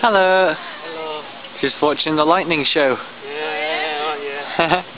Hello. Hello. Just watching the lightning show. Yeah, yeah, yeah.